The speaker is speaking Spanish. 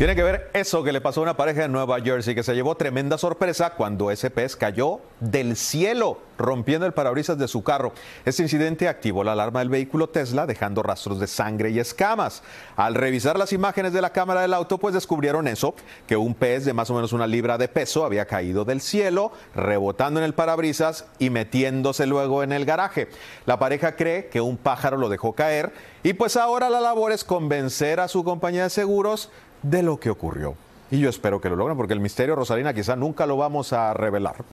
Tiene que ver eso que le pasó a una pareja de Nueva Jersey que se llevó tremenda sorpresa cuando ese pez cayó del cielo, rompiendo el parabrisas de su carro. Este incidente activó la alarma del vehículo Tesla, dejando rastros de sangre y escamas. Al revisar las imágenes de la cámara del auto, pues descubrieron eso, que un pez de más o menos una libra de peso había caído del cielo, rebotando en el parabrisas y metiéndose luego en el garaje. La pareja cree que un pájaro lo dejó caer y pues ahora la labor es convencer a su compañía de seguros de lo que ocurrió. Y yo espero que lo logren porque el misterio Rosalina quizá nunca lo vamos a revelar.